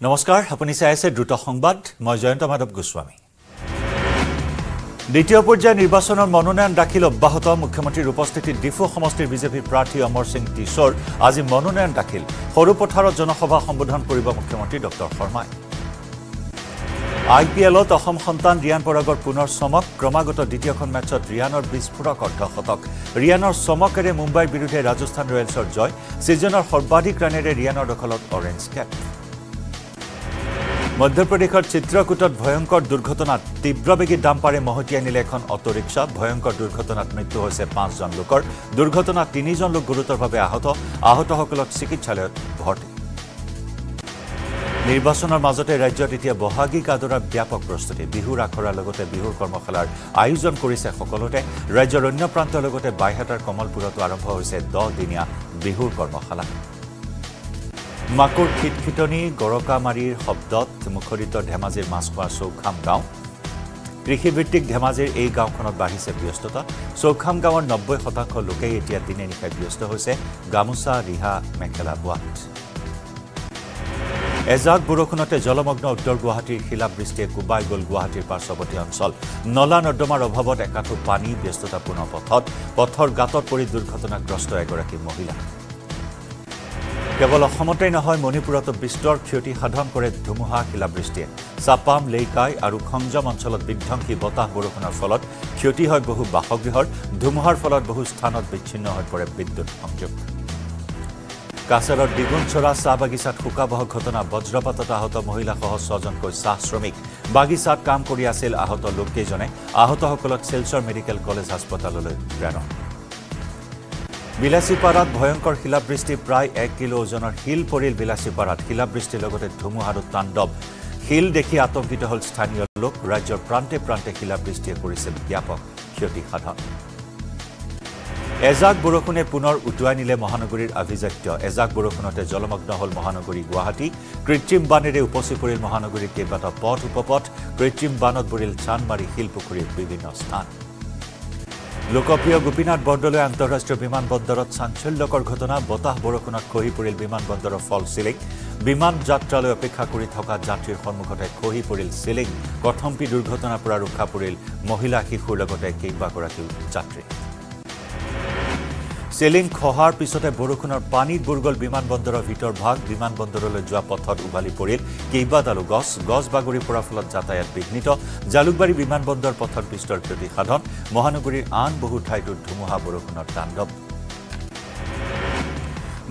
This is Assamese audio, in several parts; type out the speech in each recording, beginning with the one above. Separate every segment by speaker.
Speaker 1: নমস্কাৰ আপুনি চাই আছে দ্ৰুত সংবাদ। মই জয়ন্ত মাধৱ গোস্বামী। দ্বিতীয় পৰ্যায়ৰ নিৰ্বাচনৰ মনোনয়ন দাখিল অব্যাহত। মুখ্যমন্ত্ৰীৰ উপস্থিতিত ডিফু সমষ্টিৰ বিজেপিৰ প্ৰাৰ্থী অমৰ সিং টিছৰ আজি মনোনয়ন দাখিল। সৰু পথাৰত জনসভা সম্বোধন কৰিব মুখ্যমন্ত্ৰী ডক্টৰ শৰ্মাই। আই পি এলত অসম সন্তান ৰিয়ান পৰাগৰ পুনৰ চমক। ক্ৰমাগত দ্বিতীয়খন মেচত ৰিয়ানৰ বিস্ফোৰক অৰ্ধশতক। ৰিয়ানৰ চমকেৰে মুম্বাইৰ বিৰুদ্ধে ৰাজস্থান ৰয়েলছৰ জয়। ছিজনৰ সৰ্বাধিক ৰানেৰে ৰিয়ানৰ দখলত অৰেঞ্জ কেপ। মধ্যপ্ৰদেশৰ চিত্ৰকূটত ভয়ংকৰ দুৰ্ঘটনাত তীব্ৰবেগী ডাম্পাৰে মহতিয়াই নিলে এখন অটোৰিক্সা ভয়ংকৰ দুৰ্ঘটনাত মৃত্যু হৈছে পাঁচজন লোকৰ। দুৰ্ঘটনাত তিনিজন লোক গুৰুতৰভাৱে আহত। আহতসকলক চিকিৎসালয়ত ভৰ্তি। নিৰ্বাচনৰ মাজতে ৰাজ্যত এতিয়া বহাগী কাদৰাৰ ব্যাপক প্ৰস্তুতি। বিহুৰ আখৰাৰ লগতে বিহুৰ কৰ্মশালাৰ আয়োজন কৰিছে সকলোতে। ৰাজ্যৰ অন্য প্ৰান্তৰ লগতে বাইহাটাৰ কমলপুৰতো আৰম্ভ হৈছে দহদিনীয়া বিহুৰ কৰ্মশালা। মাকুৰ খিটখিটনি গৰকামাৰীৰ শব্দত মুখৰিত ধেমাজিৰ মাছখোৱা চৌখাম গাঁও। কৃষিভিত্তিক ধেমাজিৰ এই গাঁওখনত বাঢ়িছে ব্যস্ততা। চৌখাম গাঁৱৰ নব্বৈ শতাংশ লোকেই এতিয়া দিনে নিশাই ব্যস্ত হৈছে। গামোচা ৰিহা মেখেলা বোৱাত এজাক বৰষুণতে জলমগ্ন উত্তৰ গুৱাহাটীৰ শিলাবৃষ্টিয়ে কোবাই গ'ল গুৱাহাটীৰ পাৰ্শ্বৱৰ্তী অঞ্চল। নলা নৰ্দমাৰ অভাৱত একাঠো পানী ব্যস্ততাপূৰ্ণ পথত। পথৰ গাঁতত পৰি দুৰ্ঘটনাগ্ৰস্ত এগৰাকী মহিলা। কেৱল অসমতে নহয় মণিপুৰতো বিস্তৰ ক্ষতি সাধন কৰে ধুমুহা শিলাবৃষ্টিয়ে চাপাম লেইকাই আৰু খংজম অঞ্চলত বিধ্বংসী বতাহ বৰষুণৰ ফলত ক্ষতি হয় বহু বাসগৃহৰ। ধুমুহাৰ ফলত বহু স্থানত বিচ্ছিন্ন হৈ পৰে বিদ্যুৎ সংযোগ। কাছাৰৰ দ্বিগুণচৰা চাহ বাগিচাত শোকাবহ ঘটনা। বজ্ৰপাতত আহত মহিলাসহ ছজনকৈ চাহ শ্ৰমিক। বাগিচাত কাম কৰি আছিল আহত লোককেইজনে। আহতসকলক শিলচৰ মেডিকেল কলেজ হাস্পতাললৈ প্ৰেৰণ। বিলাচীপাৰাত ভয়ংকৰ শিলাবৃষ্টি প্ৰায় এক কিলো ওজনৰ শিল পৰিল বিলাচীপাৰাত শিলাবৃষ্টিৰ লগতে ধুমুহাৰো তাণ্ডৱ। শিল দেখি আতংকিত হ'ল স্থানীয় লোক। ৰাজ্যৰ প্ৰান্তে প্ৰান্তে শিলাবৃষ্টিয়ে কৰিছে ব্যাপক ক্ষতিসাধন। এজাক বৰষুণে পুনৰ উটুৱাই নিলে মহানগৰীৰ আভিজাত্য। এজাক বৰষুণতে জলমগ্ন হ'ল মহানগৰী গুৱাহাটী। কৃত্ৰিম বানেৰে উপচি পৰিল মহানগৰীৰ কেইবাটাও পথ উপপথ কৃত্ৰিম বানত বুৰিল চানমাৰী শিলপুখুৰীৰ বিভিন্ন স্থান। লোকপ্ৰিয় গোপীনাথ বৰদলৈ আন্তঃৰাষ্ট্ৰীয় বিমান বন্দৰত চাঞ্চল্যকৰ ঘটনা বতাহ বৰষুণত খহি পৰিল বিমান বন্দৰৰ ফল চিলিং। বিমান যাত্ৰালৈ অপেক্ষা কৰি থকা যাত্ৰীৰ সন্মুখতে খহি পৰিল চিলিং। কথম্পি দুৰ্ঘটনাৰ পৰা ৰক্ষা পৰিল মহিলা শিশুৰ লগতে কেইবাগৰাকীও যাত্ৰী। চেলিং খহাৰ পিছতে বৰষুণৰ পানীত বুৰ গ'ল বিমান বন্দৰৰ ভিতৰ ভাগ। বিমান বন্দৰলৈ যোৱা পথত উভালি পৰিল কেইবাডালো গছ। গছ বাগৰি পৰাৰ ফলত যাতায়াত বিঘ্নিত। জালুকবাৰী বিমান বন্দৰ পথত বিস্তৰ ক্ষতি সাধন মহানগৰীৰ আন বহু ঠাইতো ধুমুহা বৰষুণৰ তাণ্ডৱ।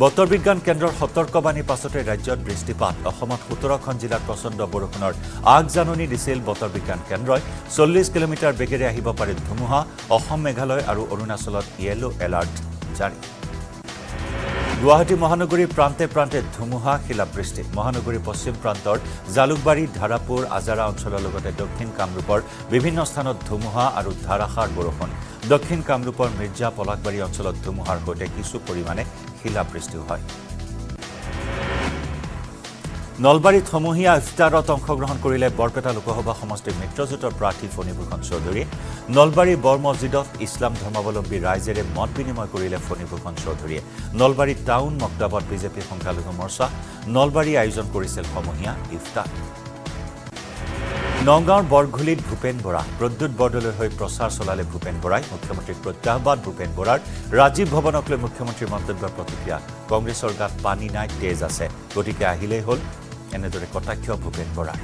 Speaker 1: বতৰ বিজ্ঞান কেন্দ্ৰৰ সতৰ্কবাণীৰ পাছতে ৰাজ্যত বৃষ্টিপাত। অসমত সোতৰখন জিলাত প্ৰচণ্ড বৰষুণৰ আগজাননী দিছিল বতৰ বিজ্ঞান কেন্দ্ৰই। চল্লিছ কিলোমিটাৰ বেগেৰে আহিব পাৰে ধুমুহা। অসম মেঘালয় আৰু অৰুণাচলত য়েলো এলাৰ্ট জাৰি। গুৱাহাটী মহানগৰীৰ প্ৰান্তে প্ৰান্তে ধুমুহা শিলাবৃষ্টি। মহানগৰীৰ পশ্চিম প্ৰান্তৰ জালুকবাৰী ধাৰাপুৰ আজাৰা অঞ্চলৰ লগতে দক্ষিণ কামৰূপৰ বিভিন্ন স্থানত ধুমুহা আৰু ধাৰাসাৰ বৰষুণ। দক্ষিণ কামৰূপৰ মিৰ্জা পলাকবাৰী অঞ্চলত ধুমুহাৰ সৈতে কিছু পৰিমাণে শিলাবৃষ্টিও হয়। নলবাৰীত সমূহীয়া ইফতাৰত অংশগ্ৰহণ কৰিলে বৰপেটা লোকসভা সমষ্টিৰ মিত্ৰজোঁটৰ প্ৰাৰ্থী ফণীভূষণ চৌধুৰীয়ে নলবাৰী বৰ মছজিদত ইছলাম ধৰ্মাৱলম্বী ৰাইজেৰে মত বিনিময় কৰিলে ফণীভূষণ চৌধুৰীয়ে। নলবাৰী টাউন মক্তাবত বিজেপি সংখ্যালঘু মৰ্চা। নলবাৰী আয়োজন কৰিছিল সমূহীয়া ইফতাৰ। নগাঁৱৰ বৰঘুলিত ভূপেন বৰা প্ৰদ্যুৎ বৰদলৈৰ হৈ প্ৰচাৰ চলালে ভূপেন বৰাই মুখ্যমন্ত্ৰীক প্ৰত্যাহ্বান ভূপেন বৰাৰ। ৰাজীৱ ভৱনক লৈ মুখ্যমন্ত্ৰীৰ মন্তব্যৰ প্ৰতিক্ৰিয়া। কংগ্ৰেছৰ গাত পানী নাই তেজ আছে। গতিকে আহিলেই হ'ল এনেদৰে কটাক্ষ ভূপেন বৰাৰ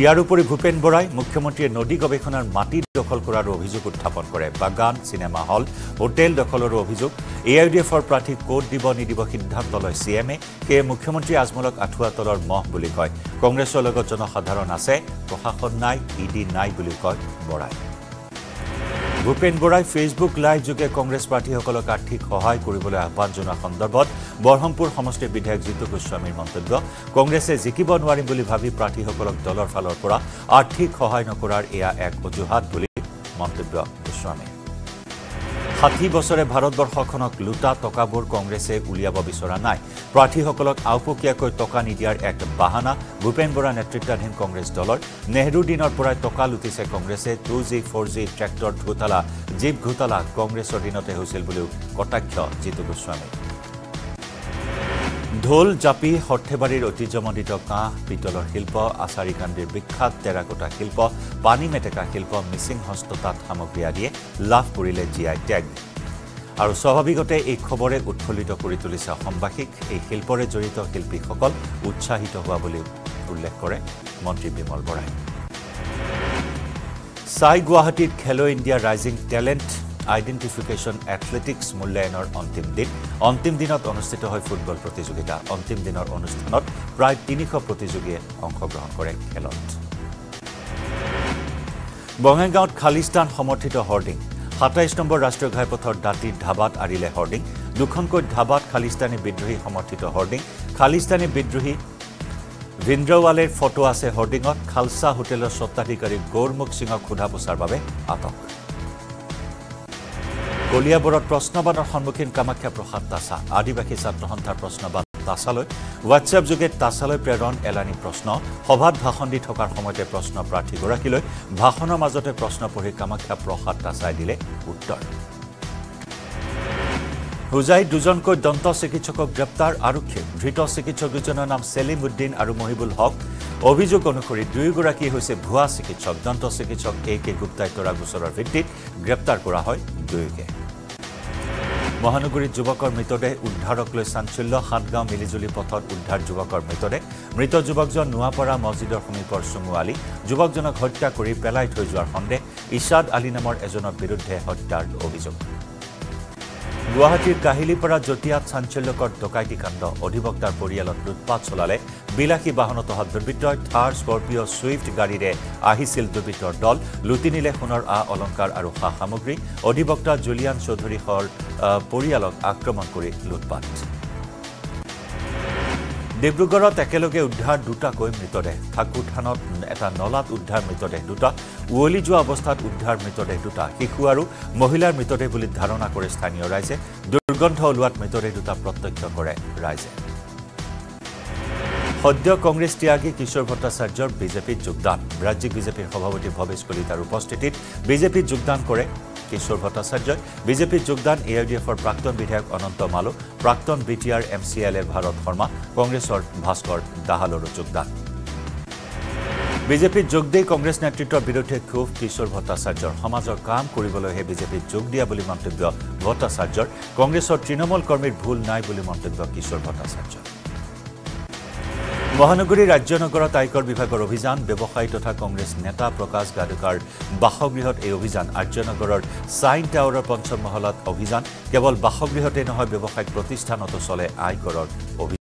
Speaker 1: ইয়াৰ উপৰি ভূপেন বৰাই মুখ্যমন্ত্ৰীয়ে নদী গৱেষণাৰ মাটি দখল কৰাৰো অভিযোগ উত্থাপন কৰে। বাগান চিনেমা হল হোটেল দখলৰো অভিযোগ। এ আই ডি এফৰ প্ৰাৰ্থীক ক'ত দিব নিদিব সিদ্ধান্ত লয় চি এমে সেয়ে মুখ্যমন্ত্ৰী আজমলক আঁঠুৱা তলৰ মহ বুলি কয়। কংগ্ৰেছৰ লগত জনসাধাৰণ আছে প্ৰশাসন নাই ই ডি নাই বুলিও কয় বৰাই। ভূপেন বৰাই ফেচবুক লাইভ যোগে কংগ্ৰেছ প্ৰাৰ্থীসকলক আৰ্থিক সহায় কৰিবলৈ আহ্বান জনোৱা সন্দৰ্ভত বৰহমপুৰ সমষ্টিৰ বিধায়ক জিতু গোস্বামীৰ মন্তব্য। কংগ্ৰেছে জিকিব নোৱাৰিম বুলি ভাবি প্ৰাৰ্থীসকলক দলৰ ফালৰ পৰা আৰ্থিক সহায় নকৰাৰ এয়া এক অজুহাত বুলি মন্তব্য গোস্বামীৰ ষাঠি বছৰে ভাৰতবৰ্ষখনক লুটা টকাবোৰ কংগ্ৰেছে উলিয়াব বিচৰা নাই। প্ৰাৰ্থীসকলক আওপকীয়াকৈ টকা নিদিয়াৰ এক বাহানা ভূপেন বৰা নেতৃত্বাধীন কংগ্ৰেছ দলৰ। নেহৰুৰ দিনৰ পৰাই টকা লুটিছে কংগ্ৰেছে। Two G four G tractor ঘোটালা jeep ঘোটালা কংগ্ৰেছৰ দিনতে হৈছিল বুলিও কটাক্ষ জিতু গোস্বামী। ঢোল জাপি সৰ্থেবাৰীৰ ঐতিহ্যমণ্ডিত কাঁহ পিতলৰ শিল্প আচাৰী কান্দিৰ বিখ্যাত টেৰাকোটা শিল্প পানী মেটেকা শিল্প মিচিং হস্ততাঁত সামগ্ৰী আদিয়ে লাভ কৰিলে জি আই টেগ আৰু স্বাভাৱিকতে এই খবৰে উৎফুল্লিত কৰি তুলিছে অসমবাসীক এই শিল্পৰে জড়িত শিল্পীসকল উৎসাহিত হোৱা বুলি উল্লেখ কৰে মন্ত্ৰী বিমল বৰাই। চাই গুৱাহাটীত Khelo India rising talent identification athletics মূল্যায়নৰ অন্তিম দিন। অন্তিম দিনত অনুষ্ঠিত হয় ফুটবল প্ৰতিযোগিতা। অন্তিম দিনৰ অনুষ্ঠানত প্ৰায় তিনিশ প্ৰতিযোগীয়ে অংশগ্ৰহণ কৰে খেলত। বঙাইগাঁৱত খালিস্তান সমৰ্থিত হৰ্ডিং। সাতাইছ নম্বৰ ৰাষ্ট্ৰীয় ঘাইপথৰ দাঁতিৰ ধাবাত আঁৰিলে হৰ্ডিং। দুখনকৈ ধাবাত খালিস্তানী বিদ্ৰোহী সমৰ্থিত হৰ্ডিং। খালিস্তানী বিদ্ৰোহী ভিন্দ্ৰৱালেৰ ফটো আছে হৰ্ডিঙত। খালছা হোটেলৰ স্বত্বাধিকাৰী গৌৰমুখ সিঙক সোধা পোছাৰ বাবে আটক। কলিয়াবৰত প্ৰশ্নবাদৰ সন্মুখীন কামাখ্যা প্ৰসাদ তাছা আদিবাসী ছাত্ৰ সন্থাৰ প্ৰশ্নবাদ তাছালৈ হোৱাটছএপ যোগে তাছালৈ প্ৰেৰণ এলানি প্ৰশ্ন। সভাত ভাষণ দি থকাৰ সময়তে প্ৰশ্ন প্ৰাৰ্থীগৰাকীলৈ ভাষণৰ মাজতে প্ৰশ্ন পঢ়ি কামাখ্যা প্ৰসাদ তাছাই দিলে উত্তৰ। হোজাইত দুজনকৈ দন্ত চিকিৎসকক গ্ৰেপ্তাৰ আৰক্ষীয়ে। ধৃত চিকিৎসক দুজনৰ নাম চেলিম উদ্দিন আৰু মহিবুল হক। অভিযোগ অনুসৰি দুয়োগৰাকী হৈছে ভুৱা চিকিৎসক। দন্ত চিকিৎসক এ কে গুপ্তাই তৰা গোচৰৰ ভিত্তিত গ্ৰেপ্তাৰ কৰা হয় দুয়োকে। মহানগৰীত যুৱকৰ মৃতদেহ উদ্ধাৰক লৈ চাঞ্চল্য। সাতগাঁও মিলিজুলি পথত উদ্ধাৰ যুৱকৰ মৃতদেহ। মৃত যুৱকজন নোৱাপাৰা মছজিদৰ সমীপৰ চুমু আলি যুৱকজনক হত্যা কৰি পেলাই থৈ যোৱাৰ সন্দেহ। ইছাদ আলী নামৰ এজনৰ বিৰুদ্ধে হত্যাৰ অভিযোগ। গুৱাহাটীৰ কাহিলীপাৰা জটিয়াত চাঞ্চল্যকৰ ডকাইতি কাণ্ড। অধিবক্তাৰ পৰিয়ালত লুটপাত চলালে। বিলাসী বাহনত অহা দুৰ্বৃত্তই থাৰ স্কৰ্পিঅ' ছুইফ্ট গাড়ীৰে আহিছিল দুৰ্বৃত্তৰ দল। লুটি নিলে সোণৰ আ অলংকাৰ আৰু সা সামগ্ৰী। অধিবক্তা জুলিয়ান চৌধুৰীসৰ পৰিয়ালক আক্ৰমণ কৰি লুটপাত ডিব্ৰুগড়ত একেলগে উদ্ধাৰ দুটাকৈ মৃতদেহ। ঠাকুৰথানত এটা নলাত উদ্ধাৰ মৃতদেহ দুটা উৱলি যোৱা অৱস্থাত উদ্ধাৰ মৃতদেহ দুটা শিশু আৰু মহিলাৰ মৃতদেহ বুলি ধাৰণা কৰে স্থানীয় ৰাইজে দুৰ্গন্ধ ওলোৱাত মৃতদেহ দুটা প্ৰত্যক্ষ কৰে ৰাইজে। সদ্য কংগ্ৰেছ ত্যাগী কিশোৰ ভট্টাচাৰ্যৰ বিজেপিত যোগদান। ৰাজ্যিক বিজেপিৰ সভাপতি ভৱেশ কলিতাৰ উপস্থিতিত বিজেপিত যোগদান কৰে কিশোৰ ভট্টাচাৰ্যই বিজেপিত যোগদান এ আই ডি এফৰ প্ৰাক্তন বিধায়ক অনন্ত মালো প্ৰাক্তন B T R M C L A Bharat Sharma কংগ্ৰেছৰ ভাস্কৰ দাহালৰো যোগদান। বিজেপিত যোগ দি কংগ্ৰেছ নেতৃত্বৰ বিৰুদ্ধে ক্ষোভ কিশোৰ ভট্টাচাৰ্যৰ সমাজৰ কাম কৰিবলৈহে বিজেপিত যোগ দিয়া বুলি মন্তব্য ভট্টাচাৰ্যৰ কংগ্ৰেছৰ তৃণমূল কৰ্মীৰ ভুল নাই বুলি মন্তব্য কিশোৰ ভট্টাচাৰ্যৰ। মহানগৰী ৰাজ্যনগৰত আয়কৰ বিভাগৰ অভিযান ব্যৱসায়ী তথা কংগ্ৰেছ নেতা প্ৰকাশ গাডুকাৰ বাসগৃহত এই অভিযান আৰ্যনগৰৰ ছাইন টাৱাৰৰ পঞ্চম মহলাত অভিযান। কেৱল বাসগৃহতে নহয় ব্যৱসায়িক প্ৰতিষ্ঠানতো চলে আয়কৰৰ অভিযান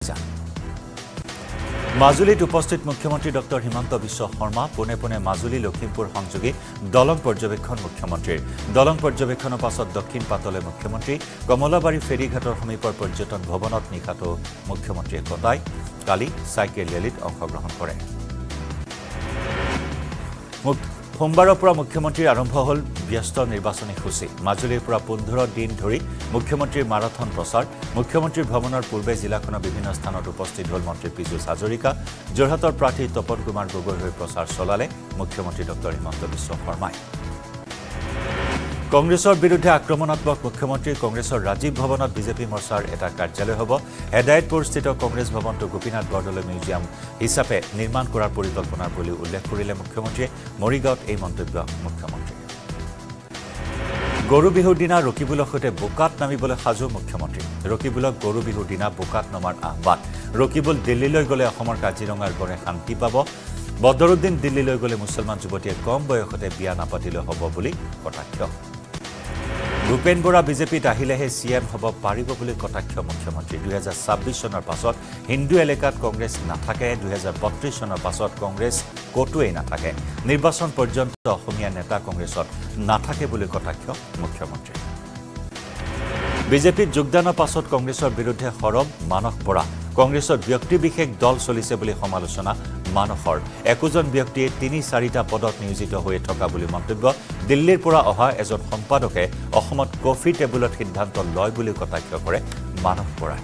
Speaker 1: মাজুলীত উপস্থিত মুখ্যমন্ত্ৰী ডক্টৰ হিমন্ত বিশ্ব শৰ্মা পোনে পোনে মাজুলী লখিমপুৰ সংযোগী দলং পৰ্যবেক্ষণ মুখ্যমন্ত্ৰীৰ। দলং পৰ্যবেক্ষণৰ পাছত দক্ষিণ পাতলে মুখ্যমন্ত্ৰী কমলাবাৰী ফেৰীঘাটৰ সমীপৰ পৰ্যটন ভৱনত নিশাটো মুখ্যমন্ত্ৰীয়ে কটায় কালি চাইকেল ৰেলীত অংশগ্ৰহণ কৰে। সোমবাৰৰ পৰা মুখ্যমন্ত্ৰীৰ আৰম্ভ হ'ল ব্যস্ত নিৰ্বাচনী সূচী। মাজুলীৰ পৰা পোন্ধৰ দিন ধৰি মুখ্যমন্ত্ৰীৰ মাৰাথন প্ৰচাৰ। মুখ্যমন্ত্ৰীৰ ভ্ৰমণৰ পূৰ্বে জিলাখনৰ বিভিন্ন স্থানত উপস্থিত হ'ল মন্ত্ৰী পীযুষ হাজৰিকা। যোৰহাটৰ প্ৰাৰ্থী তপন কুমাৰ গগৈৰ হৈ প্ৰচাৰ চলালে মুখ্যমন্ত্ৰী ডক্টৰ হিমন্ত বিশ্ব শৰ্মাই। কংগ্ৰেছৰ বিৰুদ্ধে আক্ৰমণাত্মক মুখ্যমন্ত্ৰী কংগ্ৰেছৰ ৰাজীৱ ভৱনত বিজেপি মৰ্চাৰ এটা কাৰ্যালয় হ'ব। হেদায়তপুৰস্থিত কংগ্ৰেছ ভৱনটো গোপীনাথ বৰদলৈ মিউজিয়াম হিচাপে নিৰ্মাণ কৰাৰ পৰিকল্পনাৰ বুলি উল্লেখ কৰিলে মুখ্যমন্ত্ৰীয়ে। মৰিগাঁৱত এই মন্তব্য মুখ্যমন্ত্ৰীৰ। গৰু বিহুৰ দিনা ৰকিবুলৰ সৈতে বোকাত নামিবলৈ সাজু মুখ্যমন্ত্ৰী। ৰকিবুলক গৰু বিহুৰ দিনা বোকাত নমাৰ আহ্বান। ৰকিবুল দিল্লীলৈ গ'লে অসমৰ কাজিৰঙাৰ গড়ে শান্তি পাব। বদৰুদ্দিন দিল্লীলৈ গ'লে মুছলমান যুৱতীয়ে কম বয়সতে বিয়া নাপাতিলৈ হ'ব বুলি কটাক্ষ। ভূপেন বৰা বিজেপিত আহিলেহে চি এম হ'ব পাৰিব বুলি কটাক্ষ মুখ্যমন্ত্ৰী। দুহেজাৰ ছাব্বিছ চনৰ পাছত হিন্দু এলেকাত কংগ্ৰেছ নাথাকে দুহেজাৰ বত্ৰিছ চনৰ পাছত কংগ্ৰেছ ক'তোৱেই নাথাকে। নিৰ্বাচন পৰ্যন্ত অসমীয়া নেতা কংগ্ৰেছত নাথাকে বুলি কটাক্ষ মুখ্যমন্ত্ৰী। বিজেপিত যোগদানৰ পাছত কংগ্ৰেছৰ বিৰুদ্ধে সৰব মানস বৰা। কংগ্ৰেছৰ ব্যক্তিবিশেষ দল চলিছে বুলি সমালোচনা মানসৰ। একোজন ব্যক্তিয়ে তিনি চাৰিটা পদত নিয়োজিত হৈ থকা বুলি মন্তব্য দিল্লীৰ পৰা অহা এজন সম্পাদকে অসমত কফি টেবুলত সিদ্ধান্ত লয় বুলি কটাক্ষ কৰে মানস বৰাই।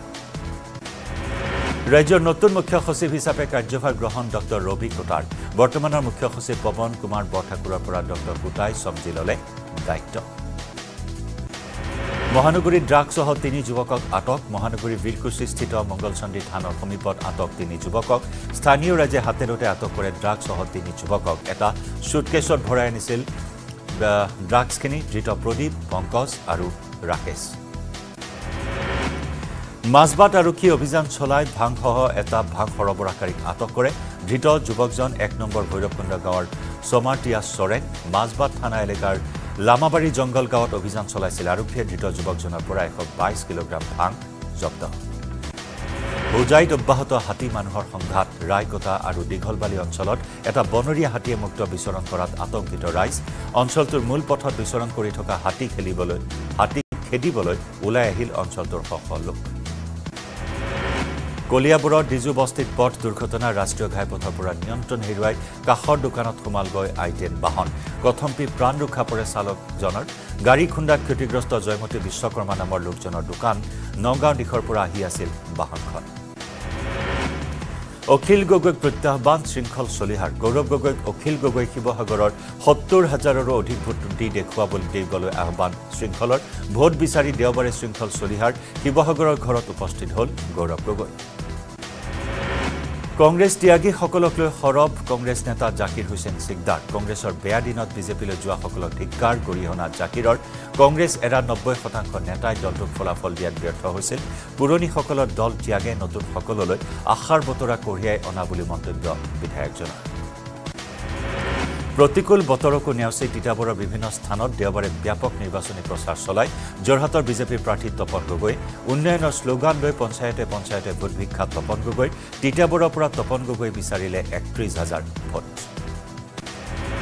Speaker 1: ৰাজ্যৰ নতুন মুখ্য সচিব হিচাপে কাৰ্যভাৰ গ্ৰহণ ডক্টৰ ৰবি কোটাৰ। বৰ্তমানৰ মুখ্য সচিব পৱন কুমাৰ বৰঠাকুৰৰ পৰা ডক্টৰ কোটাই চমজি ল'লে দায়িত্ব। মহানগৰীত ড্ৰাগছসহ তিনি যুৱকক আটক মহানগৰীৰ বীৰকুচিস্থিত মংগলচন্দী থানৰ সমীপত আটক তিনি যুৱকক স্থানীয় ৰাইজে হাতেৰতে আটক কৰে ড্ৰাগছসহ তিনি যুৱকক। এটা চুটকেছত ভৰাই আনিছিল ড্ৰাগছখিনি ধৃত প্ৰদীপ পংকজ আৰু ৰাকেশ। মাজবাট আৰক্ষী অভিযান চলাই ভাংসহ এটা ভাং সৰবৰাহকাৰীক আটক কৰে। ধৃত যুৱকজন এক নম্বৰ ভৈৰৱকুণ্ড গাঁৱৰ ছমাৰটিয়া চৰেং মাজবাট থানা এলেকাৰ লামাবাৰী জংগল গাঁৱত অভিযান চলাইছিল আৰক্ষীয়ে ধৃত যুৱকজনৰ পৰা এশ বাইছ কিলোগ্ৰাম ভাং জব্দ। হোজাইত অব্যাহত হাতী মানুহৰ সংঘাত ৰায়কটা আৰু দীঘলবালী অঞ্চলত এটা বনৰীয়া হাতীয়ে মুক্ত বিচৰণ কৰাত আতংকিত ৰাইজ। অঞ্চলটোৰ মূল পথত বিচৰণ কৰি থকা হাতী খেলিবলৈ হাতী খেদিবলৈ ওলাই আহিল অঞ্চলটোৰ শ লোক। কলিয়াবোৰৰ ডিজু বস্তিত পথ দুৰ্ঘটনা ৰাষ্ট্ৰীয় ঘাইপথৰ পৰা নিয়ন্ত্ৰণ হেৰুৱাই কাষৰ দোকানত সোমালগৈ আই টেন বাহন। কথমপি প্ৰাণ ৰক্ষা পৰে চালকজনৰ। গাড়ী খুন্দাত ক্ষতিগ্ৰস্ত জয়মতী বিশ্বকৰ্মা নামৰ লোকজনৰ দোকান নগাঁও দিশৰ পৰা আহি আছিল বাহনখন। অখিল গগৈক প্ৰত্যাহ্বান শৃংখল চলিহাৰ। গৌৰৱ গগৈক অখিল গগৈ শিৱসাগৰৰ সত্তৰ হাজাৰৰো অধিক ভোট দি দেখুৱাবলৈ দিবলৈ আহ্বান শৃংখলৰ। ভোট বিচাৰি দেওবাৰে শৃংখল চলিহাৰ শিৱসাগৰৰ ঘৰত উপস্থিত হ'ল গৌৰৱ গগৈ। কংগ্ৰেছ ত্যাগীসকলক লৈ সৰব কংগ্ৰেছ নেতা জাকিৰ হুছেইন চিকদাৰ। কংগ্ৰেছৰ বেয়া দিনত বিজেপিলৈ যোৱাসকলক ধিক্কাৰ গৰিহণা জাকিৰৰ। কংগ্ৰেছ এৰা নব্বৈ শতাংশ নেতাই দলটোক ফলাফল দিয়াত ব্যৰ্থ হৈছিল। পুৰণিসকলৰ দল ত্যাগে নতুনসকললৈ আশাৰ বতৰা কঢ়িয়াই অনা বুলি মন্তব্য বিধায়কজনৰ। প্ৰতিকূল বতৰকো নেওচি তিতাবৰৰ বিভিন্ন স্থানত। দেওবাৰে ব্যাপক নিৰ্বাচনী প্ৰচাৰ চলাই যোৰহাটৰ বিজেপিৰ প্ৰাৰ্থী তপন গগৈ। উন্নয়নৰ শ্লোগান লৈ পঞ্চায়তে পঞ্চায়তে ভোট ভিক্ষা তপন গগৈ। তিতাবৰৰ পৰা তপন গগৈ বিচাৰিলে একত্ৰিছ হাজাৰ ভোট।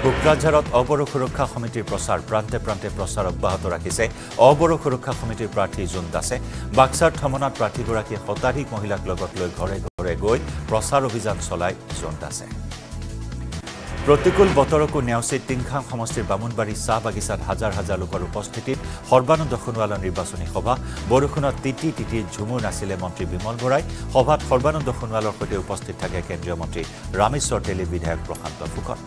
Speaker 1: কোকৰাঝাৰত অবড়ো সুৰক্ষা সমিতিৰ প্ৰচাৰ প্ৰান্তে প্ৰান্তে প্ৰচাৰ অব্যাহত ৰাখিছে। অবড়ো সুৰক্ষা সমিতিৰ প্ৰাৰ্থী জোন দাসে। বাক্সাৰ থমনাত প্ৰাৰ্থীগৰাকীয়ে শতাধিক মহিলাক লগত লৈ ঘৰে ঘৰে গৈ প্ৰচাৰ অভিযান চলাই জোন দাসে। প্ৰতিকূল বতৰকো নেওচি টিংখাং সমষ্টিৰ বামুণবাৰী চাহ বাগিচাত হাজাৰ হাজাৰ লোকৰ উপস্থিতিত সৰ্বানন্দ সোণোৱালৰ নিৰ্বাচনী সভা। বৰষুণত তিতি তিতি ঝুমুৰ নাছিলে মন্ত্ৰী বিমল বৰাই। সভাত সৰ্বানন্দ সোণোৱালৰ সৈতে উপস্থিত থাকে কেন্দ্ৰীয় মন্ত্ৰী ৰামেশ্বৰ তেলী বিধায়ক প্ৰশান্ত ফুকন।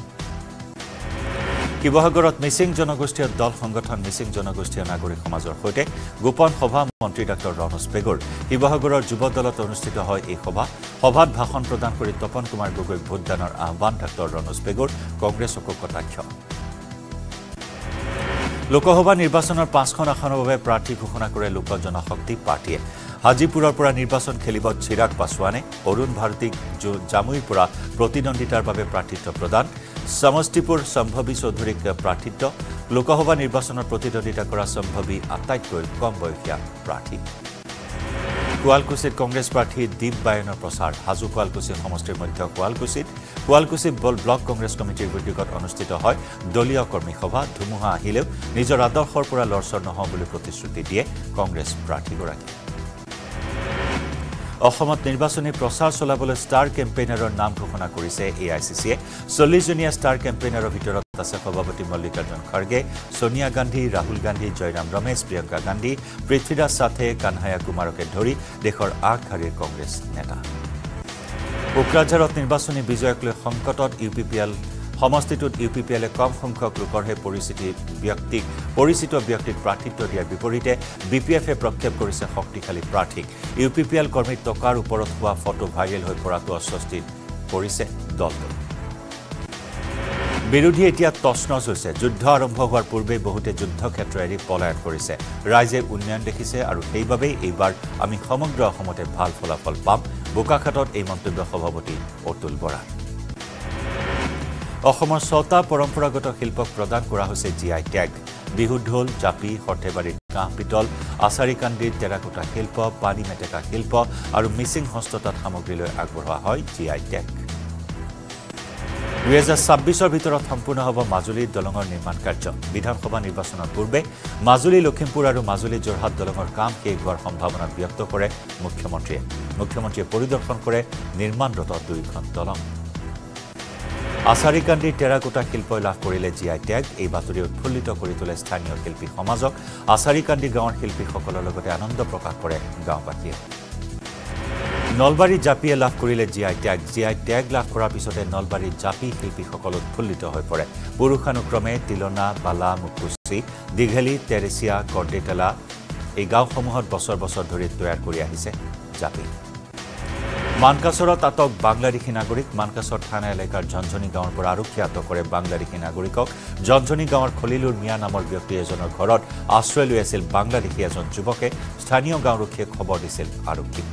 Speaker 1: শিৱসাগৰত মিচিং জনগোষ্ঠীয় দল সংগঠন মিচিং জনগোষ্ঠীয় নাগৰিক সমাজৰ সৈতে গোপন সভা মন্ত্ৰী ডাক্তৰ ৰণোজ পেগুৰ শিৱসাগৰৰ যুৱ দলত অনুষ্ঠিত হয় এই সভা। সভাত ভাষণ প্ৰদান কৰি তপন কুমাৰ গগৈক ভোটদানৰ আহ্বান ডাক্তৰ ৰণোজ পেগুৰ কংগ্ৰেছকো কটাক্ষ। লোকসভা নিৰ্বাচনৰ পাঁচখন আসনৰ বাবে প্ৰাৰ্থী ঘোষণা কৰে লোক জনশক্তি পাৰ্টীয়ে। হাজিপুৰৰ পৰা নিৰ্বাচন খেলিব চিৰাগ পাছোৱানে? অৰুণ ভাৰতীক জামুইৰ পৰা প্ৰতিদ্বন্দ্বিতাৰ বাবে প্ৰাৰ্থিত্ব প্ৰদান। সমষ্টিপুৰ সম্ভৱী চৌধুৰীক প্ৰাৰ্থিত্ব। লোকসভা নিৰ্বাচনত প্ৰতিদ্বন্দ্বিতা কৰা সম্ভৱী আটাইতকৈ কম বয়সীয়া প্ৰাৰ্থী। শুৱালকুছিত কংগ্ৰেছ প্ৰাৰ্থী দীপ বায়নৰ প্ৰচাৰ। হাজো শুৱালকুছি সমষ্টিৰ মধ্য শুৱালকুছিত। শুৱালকুছি ব্লক কংগ্ৰেছ কমিটিৰ উদ্যোগত অনুষ্ঠিত হয় দলীয় কৰ্মী সভা। ধুমুহা আহিলেও নিজৰ আদৰ্শৰ পৰা লৰচৰ নহওঁ বুলি প্ৰতিশ্ৰুতি দিয়ে কংগ্ৰেছ প্ৰাৰ্থীগৰাকীয়ে অসমত নিৰ্বাচনী প্ৰচাৰ চলাবলৈ ষ্টাৰ কেম্পেইনাৰৰ নাম ঘোষণা কৰিছে A I C C চল্লিছজনীয়া star কেম্পেইনাৰৰ ভিতৰত আছে সভাপতি মল্লিকাৰ্জুন খাৰ্গে ছোনিয়া গান্ধী ৰাহুল গান্ধী জয়ৰাম ৰমেশ প্ৰিয়ংকা গান্ধী পৃথ্বীৰাজ সাথে কানহায়া কুমাৰকে ধৰি দেশৰ আগশাৰীৰ কংগ্ৰেছ নেতা। কোকৰাঝাৰত নিৰ্বাচনী বিজয়ক লৈ সংকটত ইউ পি পি এল সমষ্টিটোত ইউ পি পি এলে কম সংখ্যক লোকৰহে পৰিস্থিতি ব্যক্তিক পৰিচিত ব্যক্তিক প্ৰাৰ্থিত্ব দিয়াৰ বিপৰীতে বি পি এফে প্ৰক্ষেপ কৰিছে শক্তিশালী প্ৰাৰ্থীক। ইউ পি পি এল কৰ্মীৰ টকাৰ ওপৰত হোৱা ফটো ভাইৰেল হৈ পৰাটো অস্বস্তিত পৰিছে দলটো বিৰোধী এতিয়া তচনচ হৈছে। যুদ্ধ আৰম্ভ হোৱাৰ পূৰ্বেই বহুতে যুদ্ধক্ষেত্ৰ এৰি পলায়ন কৰিছে। ৰাইজে উন্নয়ন দেখিছে আৰু সেইবাবেই এইবাৰ আমি সমগ্ৰ অসমতে ভাল ফলাফল পাম। বোকাখাটত এই মন্তব্য সভাপতি অতুল বৰা। অসমৰ ছটা পৰম্পৰাগত শিল্পক প্ৰদান কৰা হৈছে জি আই টেগ বিহু ঢোল জাপি সৰ্থেবাৰীৰ কাঁহ পিতল আচাৰীকান্দিৰ টেৰাকোটা শিল্প পানী মেটেকা শিল্প আৰু মিচিং হস্ততাঁত সামগ্ৰীলৈ আগবঢ়োৱা হয় জি আই টেগ দুহেজাৰ ছাব্বিছৰ ভিতৰত সম্পূৰ্ণ হ'ব মাজুলীৰ দলঙৰ নিৰ্মাণ কাৰ্য। বিধানসভা নিৰ্বাচনৰ পূৰ্বে মাজুলী লখিমপুৰ আৰু মাজুলী যোৰহাট দলঙৰ কাম শেষ হোৱাৰ সম্ভাৱনা ব্যক্ত কৰে মুখ্যমন্ত্ৰীয়ে। মুখ্যমন্ত্ৰীয়ে পৰিদৰ্শন কৰে নিৰ্মাণৰত দুয়োখন দলং। আচাৰীকান্দিৰ টেৰাকোটা শিল্পই লাভ কৰিলে জি আই টেগ এই বাতৰি উৎফুল্লিত কৰি তোলে স্থানীয় শিল্পী সমাজক। আচাৰীকান্দি গাঁৱৰ শিল্পীসকলৰ লগতে আনন্দ প্ৰকাশ কৰে গাঁওবাসীয়ে। নলবাৰী জাপিয়ে লাভ কৰিলে G I tag G I tag লাভ কৰাৰ পিছতে নলবাৰী জাপি শিল্পীসকল উৎফুল্লিত হৈ পৰে। পুৰুষানুক্ৰমে তিলনা বালা মুকুচি দীঘেলী তেৰেচিয়া কৰ্ডেটেলা এই গাঁওসমূহত বছৰ বছৰ ধৰি তৈয়াৰ কৰি আহিছে জাপি। মানকাছৰত আটক বাংলাদেশী নাগৰিক মানকাছৰ থানা এলেকাৰ ঝনঝনী গাঁৱৰ পৰা আৰক্ষীয়ে আটক কৰে বাংলাদেশী নাগৰিকক। ঝনঝনী গাঁৱৰ খলিলুৰ মিয়া নামৰ ব্যক্তি এজনৰ ঘৰত আশ্ৰয় লৈ আছিল বাংলাদেশী এজন যুৱকে। স্থানীয় গাঁওৰক্ষীয়ে খবৰ দিছিল আৰক্ষীক।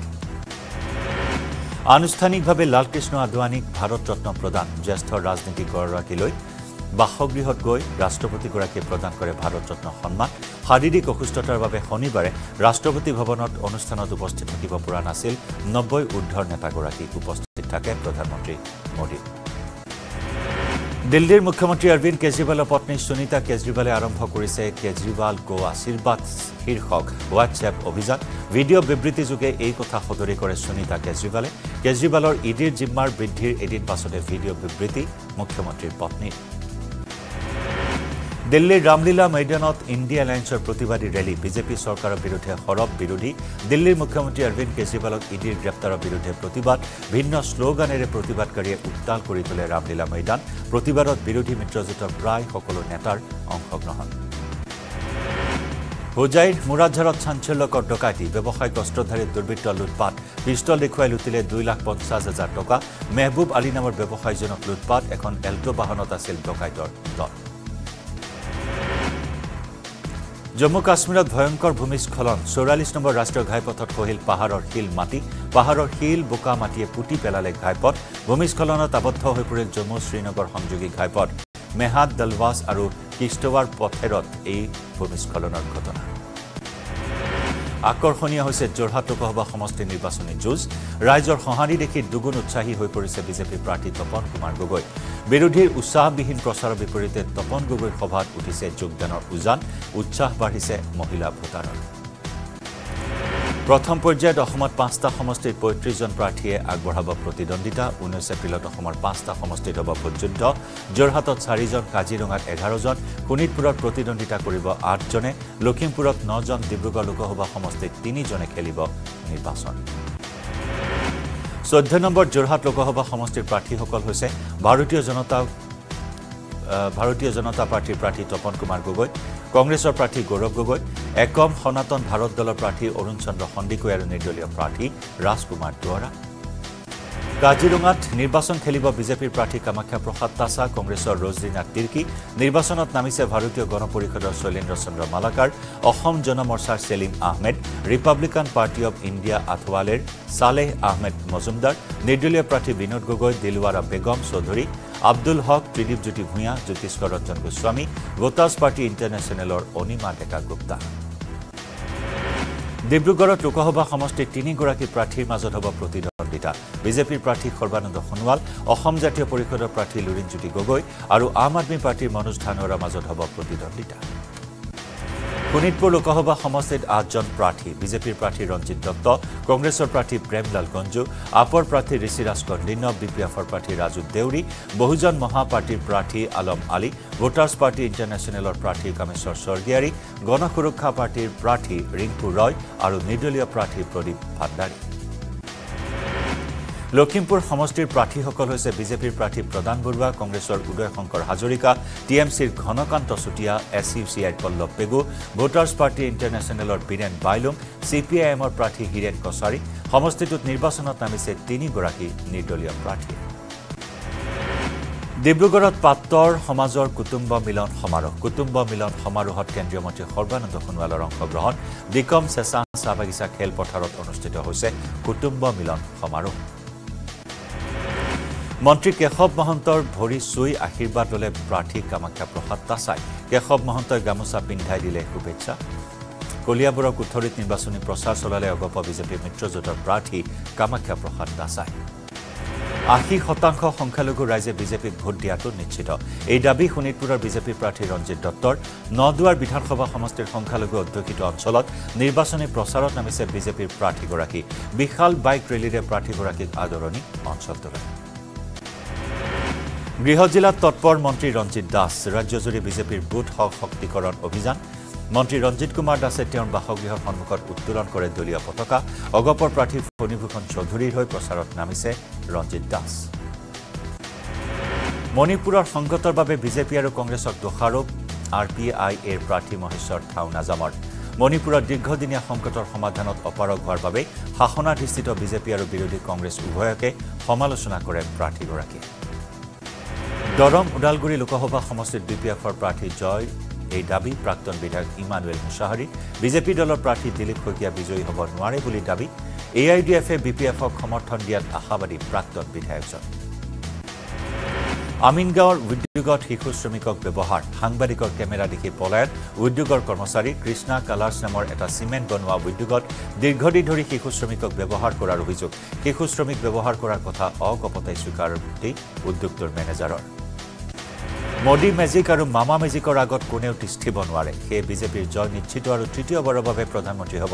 Speaker 1: আনুষ্ঠানিকভাৱে লালকৃষ্ণ আদৱানীক ভাৰত ৰত্ন প্ৰদান জ্যেষ্ঠ ৰাজনীতিকগৰাকীলৈ বাসগৃহত গৈ ৰাষ্ট্ৰপতিগৰাকীয়ে প্ৰদান কৰে ভাৰত ৰত্ন সন্মান। শাৰীৰিক অসুস্থতাৰ বাবে শনিবাৰে ৰাষ্ট্ৰপতি ভৱনত অনুষ্ঠানত উপস্থিত থাকিব পৰা নাছিল নব্বৈ ঊৰ্ধৰ নেতাগৰাকী উপস্থিত থাকে প্ৰধানমন্ত্ৰী মোদী। দিল্লীৰ মুখ্যমন্ত্ৰী অৰবিন্দ কেজৰিৱালৰ পত্নী সুনীতা কেজৰিৱালে আৰম্ভ কৰিছে কেজৰিৱাল গো আশীৰ্বাদ শীৰ্ষক হোৱাটছএপ অভিযান। ভিডিঅ' বিবৃতিযোগে এই কথা সদৰি কৰে সুনীতা কেজৰিৱালে। কেজৰিৱালৰ ইডিৰ জিম্মাৰ বৃদ্ধিৰ এদিন পাছতে ভিডিঅ' বিবৃতি মুখ্যমন্ত্ৰীৰ পত্নীৰ। দিল্লীৰ ৰামলীলা মৈদানত ইণ্ডিয়া এলায়েন্সৰ প্ৰতিবাদী ৰেলী বিজেপি চৰকাৰৰ বিৰুদ্ধে সৰব বিৰোধী দিল্লীৰ মুখ্যমন্ত্ৰী অৰবিন্দ কেজৰিৱালক ইডিৰ গ্ৰেপ্তাৰৰ বিৰুদ্ধে প্ৰতিবাদ ভিন্ন শ্লোগানেৰে প্ৰতিবাদকাৰীয়ে উত্তাল কৰি তোলে ৰামলীলা মৈদান। প্ৰতিবাদত বিৰোধী মিত্ৰজোঁটৰ প্ৰায় সকলো নেতাৰ অংশগ্ৰহণ। হোজাইৰ মুৰাদঝাৰত চাঞ্চল্যকৰ ডকাইতি ব্যৱসায়িক অস্ত্ৰধাৰী দুৰ্বৃত্ত লুটপাট পিষ্টল দেখুৱাই লুটিলে দুই লাখ পঞ্চাছ হাজাৰ টকা মেহবুব আলী নামৰ ব্যৱসায়ীজনক লুটপাট এখন এল্টো বাহনত আছিল ডকাইতৰ দল। জম্মু কাশ্মীৰত ভয়ংকৰ ভূমিস্খলন। চৌৰাল্লিছ নম্বৰ ৰাষ্ট্ৰীয় ঘাইপথত খহিল পাহাৰৰ শিল মাটি। পাহাৰৰ শিল বোকা মাটিয়ে পুতি পেলালে ঘাইপথ। ভূমিস্খলনত আবদ্ধ হৈ পৰিল জম্মু শ্ৰীনগৰ সংযোগী ঘাইপথ। মেহাদ দলৱাছ আৰু কিস্তৱাৰ পথেৰত এই ভূমিস্খলনৰ ঘটনা। আকৰ্ষণীয় হৈছে যোৰহাট লোকসভা সমষ্টিৰ নিৰ্বাচনী যুঁজ। ৰাইজৰ সঁহাৰি দেখি দুগুণ উৎসাহী হৈ পৰিছে বিজেপি প্ৰাৰ্থী তপন কুমাৰ গগৈ। বিৰোধীৰ উৎসাহবিহীন প্ৰচাৰৰ বিপৰীতে তপন গগৈৰ সভাত উঠিছে যোগদানৰ উজান উৎসাহ বাঢ়িছে মহিলা ভোটাৰৰ। প্ৰথম পৰ্যায়ত অসমত পাঁচটা সমষ্টিত পঁয়ত্ৰিছজন প্ৰাৰ্থীয়ে আগবঢ়াব প্ৰতিদ্বন্দ্বিতা। ঊনৈছ এপ্ৰিলত অসমৰ পাঁচটা সমষ্টিত হ'ব ভোটযুদ্ধ যোৰহাটত চাৰিজন কাজিৰঙাত এঘাৰজন শোণিতপুৰত প্ৰতিদ্বন্দ্বিতা কৰিব আঠজনে লখিমপুৰত নজন ডিব্ৰুগড় লোকসভা সমষ্টিত তিনিজনে খেলিব নিৰ্বাচন। চৈধ্য নম্বৰ যোৰহাট লোকসভা সমষ্টিৰ প্ৰাৰ্থীসকল হৈছে ভাৰতীয় জনতা ভাৰতীয় জনতা পাৰ্টীৰ প্ৰাৰ্থী তপন কুমাৰ গগৈ কংগ্ৰেছৰ প্ৰাৰ্থী গৌৰৱ গগৈ একম সনাতন ভাৰত দলৰ প্ৰাৰ্থী অৰুণ চন্দ্ৰ সন্দিকৈ আৰু নিৰ্দলীয় প্ৰাৰ্থী ৰাজকুমাৰ দুৱৰা। কাজিৰঙাত নিৰ্বাচন খেলিব বিজেপিৰ প্ৰাৰ্থী কামাখ্যা প্ৰসাদ তাছা কংগ্ৰেছৰ ৰজদিনা তিৰ্কি নিৰ্বাচনত নামিছে ভাৰতীয় গণ পৰিষদৰ Shailendra Chandra Malakar Asom জনমৰ্চাৰ Selim Ahmed Republican party of India আথৱালেৰ Saleh Ahmed Majumdar নিৰ্দলীয় প্ৰাৰ্থী বিনোদ গগৈ দিলৱাৰা বেগম চৌধুৰী আব্দুল হক ত্ৰিদীপ জ্যোতি ভূঞা জ্যোতিষ্কৰ ৰঞ্জন গোস্বামী ভোটাৰ্ছ পাৰ্টী ইণ্টাৰনেশ্যনেলৰ অনিমা ডেকা গুপ্তা। ডিব্ৰুগড়ত লোকসভা সমষ্টিত তিনিগৰাকী প্ৰাৰ্থীৰ মাজত হ'ব প্ৰতিদ্বন্দ্বিতা। বিজেপিৰ প্ৰাৰ্থী সৰ্বানন্দ সোণোৱাল অসম জাতীয় পৰিষদৰ প্ৰাৰ্থী লুৰিণজ্যোতি গগৈ আৰু আম আদমী পাৰ্টীৰ মনোজ ধানোৱাৰ মাজত হ'ব প্ৰতিদ্বন্দ্বিতা। শোণিতপুৰ লোকসভা সমষ্টিত আঠজন প্ৰাৰ্থী বিজেপিৰ প্ৰাৰ্থী ৰঞ্জিত দত্ত কংগ্ৰেছৰ প্ৰাৰ্থী প্ৰেমলাল গঞ্জু আপৰ প্ৰাৰ্থী ঋষিৰাজ কণ্ডিন্য বি পি এফৰ প্ৰাৰ্থী ৰাজু দেউৰী বহুজন মহা পাৰ্টীৰ প্ৰাৰ্থী আলম আলী ভোটাৰ্ছ পাৰ্টী ইণ্টাৰনেশ্যনেলৰ প্ৰাৰ্থী কামেশ্বৰ স্বৰ্গীয়াৰী গণ সুৰক্ষা পাৰ্টীৰ প্ৰাৰ্থী ৰিংকু ৰয় আৰু নিৰ্দলীয় প্ৰাৰ্থী প্ৰদীপ ভাণ্ডাৰী। লখিমপুৰ সমষ্টিৰ প্ৰাৰ্থীসকল হৈছে বিজেপিৰ প্ৰাৰ্থী প্ৰদান বৰুৱা কংগ্ৰেছৰ উদয় শংকৰ হাজৰিকা টি এম চিৰ Ghanakanta Chutia S U C আইৰ Pallav Pegu voters party ইণ্টাৰনেশ্যনেলৰ Biren Bailung C P I এমৰ প্ৰাৰ্থী হীৰেণ কছাৰী। সমষ্টিটোত নিৰ্বাচনত নামিছে তিনিগৰাকী নিৰ্দলীয় প্ৰাৰ্থী। ডিব্ৰুগড়ত পাত্ৰৰ সমাজৰ কুটুম্ব মিলন সমাৰোহ। কুটুম্ব মিলন সমাৰোহত কেন্দ্ৰীয় মন্ত্ৰী সৰ্বানন্দ সোণোৱালৰ অংশগ্ৰহণ। দিকম চেঁচা চাহ বাগিচা খেলপথাৰত অনুষ্ঠিত হৈছে কুটুম্ব মিলন সমাৰোহ। মন্ত্ৰী কেশৱ মহন্তৰ ভৰি চুই আশীৰ্বাদ ল'লে প্ৰাৰ্থী কামাখ্যা প্ৰসাদ তাছাই কেশৱ মহন্তই গামোচা পিন্ধাই দিলে শুভেচ্ছা। কলিয়াবৰৰ কোঠৰীত নিৰ্বাচনী প্ৰচাৰ চলালে অগপ বিজেপি মিত্ৰজোঁটৰ প্ৰাৰ্থী কামাখ্যা প্ৰসাদ তাছাই আশী শতাংশ সংখ্যালঘু ৰাইজে বিজেপিক ভোট দিয়াটো নিশ্চিত। এই দাবী শোণিতপুৰৰ বিজেপি প্ৰাৰ্থী ৰঞ্জিত দত্তৰ। নদুৱাৰ বিধানসভা সমষ্টিৰ সংখ্যালঘু অধ্যুষিত অঞ্চলত নিৰ্বাচনী প্ৰচাৰত নামিছে বিজেপিৰ প্ৰাৰ্থীগৰাকী। বিশাল বাইক ৰেলীৰে প্ৰাৰ্থীগৰাকীক আদৰণি অঞ্চলটোলৈ গৃহ জিলাত তৎপৰ মন্ত্ৰী ৰঞ্জিত দাস ৰাজ্যজুৰি বিজেপিৰ বুথ সশক্তিকৰণ অভিযান। মন্ত্ৰী ৰঞ্জিত কুমাৰ দাসে তেওঁৰ বাসগৃহৰ সন্মুখত উত্তোলন কৰে দলীয় পতাকা। অগপৰ প্ৰাৰ্থী ফণীভূষণ চৌধুৰীৰ হৈ প্ৰচাৰত নামিছে ৰঞ্জিত দাস। মণিপুৰৰ সংকটৰ বাবে বিজেপি আৰু কংগ্ৰেছক দোষাৰোপ। আৰ পি আই এৰ প্ৰাৰ্থী মহেশ্বৰ থাও নাজামৰ। মণিপুৰত দীৰ্ঘদিনীয়া সংকটৰ সমাধানত অপাৰগ হোৱাৰ বাবে শাসনাধিষ্ঠিত বিজেপি আৰু বিৰোধী কংগ্ৰেছ উভয়কে সমালোচনা কৰে প্ৰাৰ্থীগৰাকীয়ে। দৰং ওদালগুৰি লোকসভা সমষ্টিত বি পি এফৰ প্ৰাৰ্থী জয়। এই দাবী প্ৰাক্তন বিধায়ক ইমানুৱেল মুছাহাৰী। বিজেপি দলৰ প্ৰাৰ্থী দিলীপ শইকীয়া বিজয়ী হ'ব নোৱাৰে বুলি দাবী। এ আই ডি এফে বি পি এফক সমৰ্থন দিয়াত আশাবাদী প্ৰাক্তন বিধায়কজন। আমিনগাঁৱৰ উদ্যোগত শিশু শ্ৰমিকক ব্যৱহাৰ। সাংবাদিকৰ কেমেৰা দেখি পলায়ন। উদ্যোগৰ কৰ্মচাৰী কৃষ্ণা কালাৰ্ছ নামৰ এটা চিমেণ্ট বনোৱা উদ্যোগত দীৰ্ঘদিন ধৰি শিশু শ্ৰমিকক ব্যৱহাৰ কৰাৰ অভিযোগ। শিশু শ্ৰমিক ব্যৱহাৰ কৰাৰ কথা অকপতাই স্বীকাৰোক্তি উদ্যোগটোৰ মেনেজাৰৰ। মোদী মেজিক আৰু মামা মেজিকৰ আগত কোনেও তিষ্ঠিব নোৱাৰে সেয়ে বিজেপিৰ জয় নিশ্চিত আৰু তৃতীয়বাৰৰ বাবে প্ৰধানমন্ত্ৰী হ'ব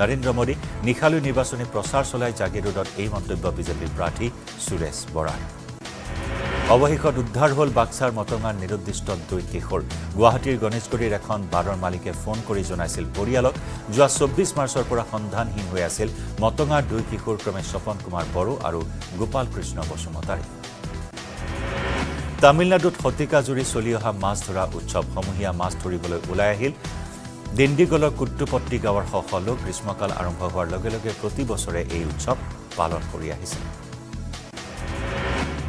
Speaker 1: নৰেন্দ্ৰ মোদী। নিশালৈ নিৰ্বাচনী প্ৰচাৰ চলাই জাগিৰোডত এই মন্তব্য বিজেপিৰ প্ৰাৰ্থী সুৰেশ বৰাৰ অৱশেষত উদ্ধাৰ হ'ল বাক্সাৰ মটঙাৰ নিৰুদ্দিষ্ট দুই কিশোৰ। গুৱাহাটীৰ গণেশগুৰিৰ এখন বাৰৰ মালিকে ফোন কৰি জনাইছিল পৰিয়ালক যোৱা চৌব্বিছ মাৰ্চৰ পৰা সন্ধানহীন হৈ আছিল মটঙাৰ দুই কিশোৰ ক্ৰমে স্বপন কুমাৰ বড়ো আৰু গোপাল কৃষ্ণ বসুমতাৰী। তামিলনাডুত শতিকাজুৰি চলি অহা মাছ ধৰা উৎসৱ। সমূহীয়া মাছ ধৰিবলৈ ওলাই আহিল। দিণ্ডিগলৰ কুট্টুপট্টি গাঁৱৰ লোক গ্ৰীষ্মকাল আৰম্ভ হোৱাৰ লগে লগে প্ৰতি বছৰে এই উৎসৱ পালন কৰি আহিছে।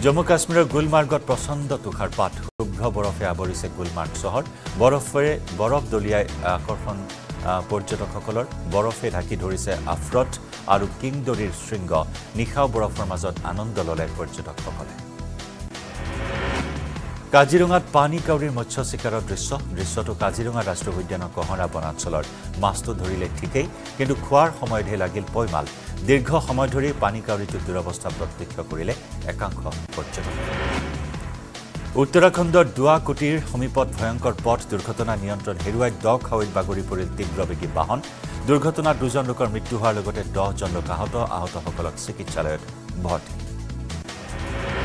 Speaker 1: জম্মু কাশ্মীৰৰ গুলমাৰ্গত প্ৰচণ্ড তুষাৰপাত। শুভ্ৰ বৰফে আৱৰিছে গুলমাৰ্গ চহৰ। বৰফেৰে বৰফ দলিয়াই আকৰ্ষণ পৰ্যটকসকলৰ বৰফে ঢাকি ধৰিছে আফ্ৰত আৰু কিংদৰীৰ শৃংগ। নিশাও বৰফৰ মাজত আনন্দ ল'লে পৰ্যটকসকলে। কাজিৰঙাত পানী কাউৰীৰ মৎস্য চিকাৰৰ দৃশ্য। দৃশ্যটো কাজিৰঙা ৰাষ্ট্ৰীয় উদ্যানৰ কহৰা বনাঞ্চলৰ মাছটো ধৰিলে ঠিকেই কিন্তু খোৱাৰ সময়তহে লাগিল পৈমাল। দীৰ্ঘ সময় ধৰি পানী কাউৰীটোৰ দুৰৱস্থা প্ৰত্যক্ষ কৰিলে একাংশ পৰ্যটক। উত্তৰাখণ্ডৰ দুৱাকুটিৰ সমীপত ভয়ংকৰ পথ দুৰ্ঘটনা নিয়ন্ত্ৰণ হেৰুৱাই দ খাৱৈত বাগৰি পৰিল তীব্ৰবেগী বাহন। দুৰ্ঘটনাত দুজন লোকৰ মৃত্যু হোৱাৰ লগতে দহজন লোক আহত আহতসকলক চিকিৎসালয়ত ভৰ্তি।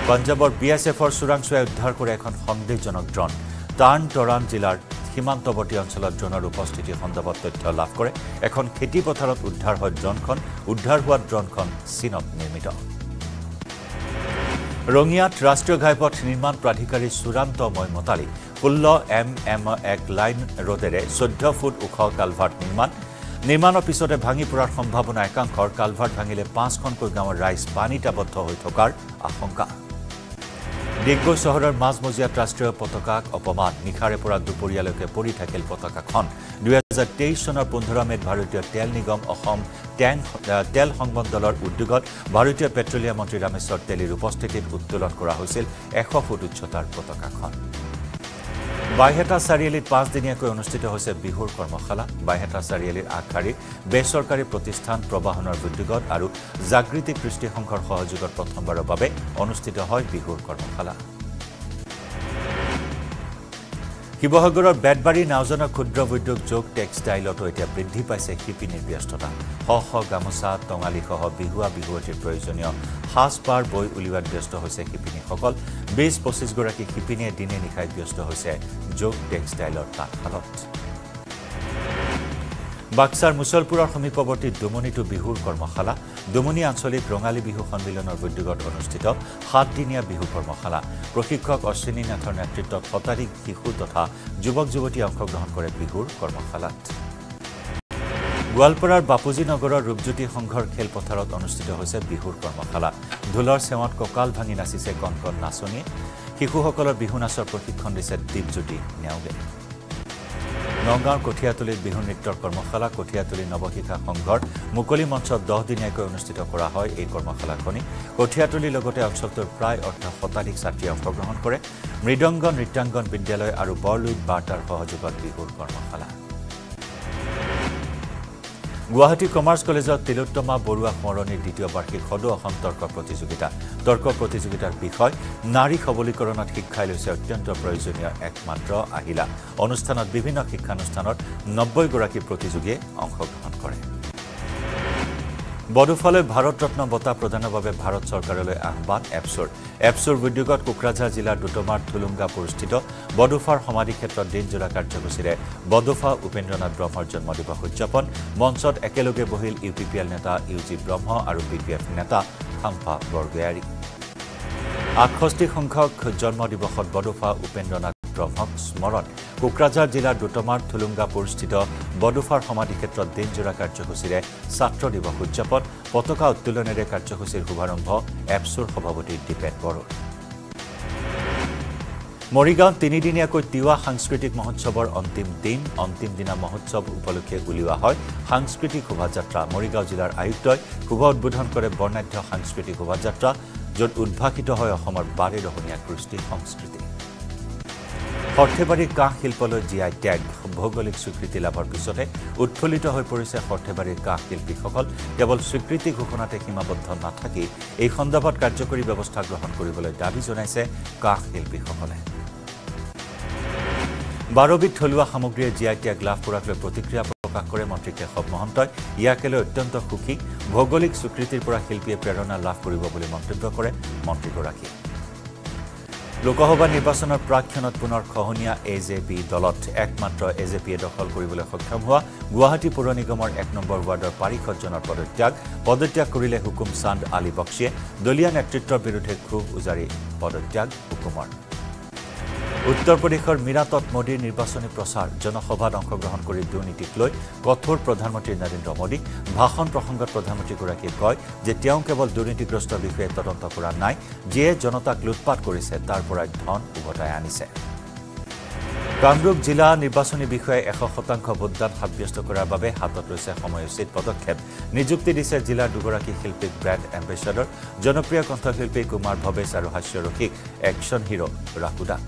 Speaker 1: পঞ্জাৱৰ বি এছ এফৰ চোৰাংচোৱাই উদ্ধাৰ কৰে এখন সন্দেহজনক ড্ৰোন। টাৰ্ণ টৰাণ জিলাৰ সীমান্তৱৰ্তী অঞ্চলত ড্ৰোনৰ উপস্থিতি সন্দৰ্ভত তথ্য লাভ কৰে। এখন খেতিপথাৰত উদ্ধাৰ হয় ড্ৰোনখন। উদ্ধাৰ হোৱা ড্ৰোনখন চীনত নিৰ্মিত। ৰঙিয়াত ৰাষ্ট্ৰীয় ঘাইপথ নিৰ্মাণ প্ৰাধিকাৰীৰ চূড়ান্ত মতালি ষোল্ল এম এম এক লাইন ৰোডেৰে চৈধ্য ফুট ওখ কালভাৰ্ট নিৰ্মাণ। নিৰ্মাণৰ পিছতে ভাঙি পৰাৰ সম্ভাৱনা একাংশৰ কালভাৰ্ট ভাঙিলে পাঁচখনকৈ গাঁৱৰ ৰাইজ পানীত আবদ্ধ হৈ থকাৰ আশংকা। ডিগবৈ চহৰৰ মাজমজিয়াত ৰাষ্ট্ৰীয় পতাকাক অপমান নিশাৰে পৰা দুপৰীয়ালৈকে পৰি থাকিল পতাকাখন। দুহেজাৰ তেইছ চনৰ পোন্ধৰ মেত ভাৰতীয় তেল নিগম অসম টেং তেল সংমণ্ডলৰ উদ্যোগত ভাৰতীয় পেট্ৰলিয়াম মন্ত্ৰী ৰামেশ্বৰ তেলীৰ উপস্থিতিত উত্তোলন কৰা হৈছিল এশ ফুট উচ্চতাৰ পতাকাখন। বাইহেটা চাৰিআলিত পাঁচদিনীয়াকৈ অনুষ্ঠিত হৈছে বিহুৰ কৰ্মশালা। বাইহেটা চাৰিআলিৰ আগশাৰীৰ বেচৰকাৰী প্ৰতিষ্ঠান প্ৰবাহনৰ উদ্যোগত আৰু জাগৃতি কৃষ্টি সংঘৰ সহযোগত প্ৰথমবাৰৰ বাবে অনুষ্ঠিত হয় বিহুৰ কৰ্মশালা। শিৱসাগৰৰ বেতবাৰী নাওজনৰ ক্ষুদ্ৰ উদ্যোগ যোগ টেক্সটাইলতো এতিয়া বৃদ্ধি পাইছে শিপিনীৰ ব্যস্ততা। শ গামোচা টঙালীসহ বিহুৱা বিহুৱতীৰ প্ৰয়োজনীয় সাজ পাৰ বৈ উলিওৱাত ব্যস্ত হৈছে শিপিনীসকল। বিছ পঁচিছগৰাকী শিপিনীয়ে দিনে নিশাই ব্যস্ত হৈছে যোগ টেক্সটাইলৰ তাঁতশালত। বাক্সাৰ মুছলপুৰৰ সমীপৱৰ্তী দুমনিতো বিহুৰ কৰ্মশালা দুমনি আঞ্চলিক ৰঙালী বিহু সন্মিলনৰ উদ্যোগত অনুষ্ঠিত সাতদিনীয়া বিহু কৰ্মশালা। প্ৰশিক্ষক অশ্বিনী নাথৰ নেতৃত্বত শতাধিক শিশু তথা যুৱক যুৱতীয়ে অংশগ্ৰহণ কৰে বিহুৰ কৰ্মশালাত। গোৱালপাৰাৰ বাপুজী নগৰৰ ৰূপজ্যোতি সংঘৰ খেলপথাৰত অনুষ্ঠিত হৈছে বিহুৰ কৰ্মশালা। ঢোলৰ চেৱত কঁকাল ভাঙি নাচিছে কণ কণ নাচনীয়ে। শিশুসকলৰ বিহু নাচৰ প্ৰশিক্ষণ দিছে দীপজ্যোতি নেওগে। নগাঁৱৰ কঠীয়াতলীত বিহু নৃত্যৰ কৰ্মশালা কঠীয়াতলী নৱশিক্ষা সংঘৰ মুকলি মঞ্চত দহদিনীয়াকৈ অনুষ্ঠিত কৰা হয় এই কৰ্মশালাখনি। কঠীয়াতলীৰ লগতে অঞ্চলটোৰ প্ৰায় অৰ্ধ শতাধিক ছাত্ৰীয়ে অংশগ্ৰহণ কৰে। মৃদংগ নৃত্যাংগন বিদ্যালয় আৰু বৰলুইত বাৰ্তাৰ সহযোগত বিহুৰ কৰ্মশালা। গুৱাহাটী কমাৰ্চ কলেজত তিলোত্তমা বৰুৱা সোঁৱৰণিৰ দ্বিতীয় বাৰ্ষিক সদৌ অসম তৰ্ক প্ৰতিযোগিতা। তৰ্ক প্ৰতিযোগিতাৰ বিষয় নাৰী সবলীকৰণত শিক্ষাই লৈছে অত্যন্ত প্ৰয়োজনীয় একমাত্ৰ আহিলা। অনুষ্ঠানত বিভিন্ন শিক্ষানুষ্ঠানৰ নব্বৈগৰাকী প্ৰতিযোগীয়ে অংশগ্ৰহণ কৰে। বডোফালৈ ভাৰত ৰত্ন বঁটা প্ৰদানৰ বাবে ভাৰত চৰকাৰলৈ আহ্বান এপছৰ। এপছৰ উদ্যোগত কোকৰাঝাৰ জিলাৰ দুটমাৰ থুলুংগাপুৰস্থিত বডোফাৰ সমাধি ক্ষেত্ৰত দিনজোৰা কাৰ্যসূচীৰে বডোফা উপেন্দ্ৰনাথ ব্ৰহ্মৰ জন্মদিৱস উদযাপন মঞ্চত একেলগে বহিল ইউ পি পি এল নেতা ইউ জি ব্ৰহ্ম আৰু বি পি এফ নেতা খাম্পা বৰগোয়াৰী আঠষষ্ঠি সংখ্যক জন্মদিৱসত বডোফা উপেন্দ্ৰনাথ ব্ৰহ্মক স্মৰণ। কোকৰাঝাৰ জিলাৰ দুটমাৰ থুলুংগাপুৰস্থিত বডোফাৰ সমাধিক্ষেত্ৰত দিনজোৰা কাৰ্যসূচীৰে ছাত্ৰ দিৱস উদযাপন পতাকা উত্তোলনেৰে কাৰ্যসূচীৰ শুভাৰম্ভ এপছুৰ সভাপতি দীপেন বড়োৰ মৰিগাঁৱত তিনিদিনীয়াকৈ তিৱা সাংস্কৃতিক মহোৎসৱৰ অন্তিম দিন অন্তিম দিনা মহোৎসৱ উপলক্ষে উলিওৱা হয়। সাংস্কৃতিক শোভাযাত্ৰা মৰিগাঁও জিলাৰ আয়ুক্তই শুভ উদ্বোধন কৰে বৰ্ণাঢ্য সাংস্কৃতিক শোভাযাত্ৰা য'ত উদ্ভাসিত হয় অসমৰ বাৰেৰহণীয়া কৃষ্টি সংস্কৃতি। সৰ্থেবাৰীৰ কাঁহ শিল্পলৈ জি আই টেগ ভৌগোলিক স্বীকৃতি লাভৰ পিছতে উৎফুল্লিত হৈ পৰিছে সৰ্থেবাৰীৰ কাঁহ শিল্পীসকল। কেৱল স্বীকৃতি ঘোষণাতে সীমাবদ্ধ নাথাকি এই সন্দৰ্ভত কাৰ্যকৰী ব্যৱস্থা গ্ৰহণ কৰিবলৈ দাবী জনাইছে কাঁহ শিল্পীসকলে। বাৰবিধ থলুৱা সামগ্ৰীয়ে জি আই টেগ লাভ কৰাক লৈ প্ৰতিক্ৰিয়া প্ৰকাশ কৰে মন্ত্ৰী কেশৱ মহন্তই। ইয়াকে লৈ অত্যন্ত সুখী ভৌগোলিক স্বীকৃতিৰ পৰা শিল্পীয়ে প্ৰেৰণা লাভ কৰিব বুলি মন্তব্য কৰে মন্ত্ৰীগৰাকীয়ে। লোকসভা নিৰ্বাচনৰ প্ৰাক্ষণত পুনৰ খহনীয়া এ জে পি দলত একমাত্ৰ এ জে পিয়ে দখল কৰিবলৈ সক্ষম হোৱা গুৱাহাটী পৌৰ নিগমৰ এক নম্বৰ ৱাৰ্ডৰ পাৰিষদজনৰ পদত্যাগ। পদত্যাগ কৰিলে হুকুম চান্দ আলী বক্সিয়ে দলীয় নেতৃত্বৰ বিৰুদ্ধে ক্ষোভ উজাৰি। পদত্যাগ হুকুমৰ। উত্তৰ প্ৰদেশৰ মিৰাটত মোদীৰ নিৰ্বাচনী প্ৰচাৰ জনসভাত অংশগ্ৰহণ কৰি দুৰ্নীতিক লৈ কঠোৰ প্ৰধানমন্ত্ৰী নৰেন্দ্ৰ মোদী ভাষণ প্ৰসংগত প্ৰধানমন্ত্ৰীগৰাকীয়ে কয় যে তেওঁ কেৱল দুৰ্নীতিগ্ৰস্ত বিষয়ে তদন্ত কৰা নাই যিয়ে জনতাক লুটপাট কৰিছে তাৰ পৰাই ধন উভতাই আনিছে। কামৰূপ জিলা নিৰ্বাচনী বিষয়াই এশ শতাংশ ভোটদান সাব্যস্ত কৰাৰ বাবে হাতত লৈছে সময়োচিত পদক্ষেপ। নিযুক্তি দিছে জিলাৰ দুগৰাকী শিল্পীক ব্ৰেণ্ড এম্বেচাডৰ জনপ্ৰিয় কণ্ঠশিল্পী কুমাৰ ভৱেশ আৰু হাস্যৰসিক একশ্যন হিৰো ৰাকুদাক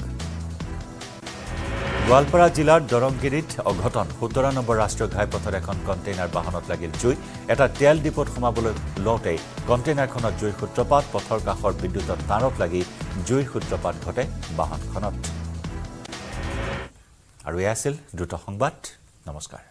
Speaker 1: গোৱালপাৰা জিলাৰ দৰংগিৰিত অঘটন। সোতৰ নম্বৰ ৰাষ্ট্ৰীয় ঘাইপথত এখন কণ্টেইনাৰ বাহনত লাগিল জুই। এটা তেল ডিপোত সোমাবলৈ লওঁতেই কণ্টেইনাৰখনত জুইৰ সূত্ৰপাত পথৰ কাষৰ বিদ্যুতত তাঁৰত লাগি জুইৰ সূত্ৰপাত ঘটে বাহনখনত। আৰু এয়া আছিল দ্ৰুত সংবাদ। নমস্কাৰ।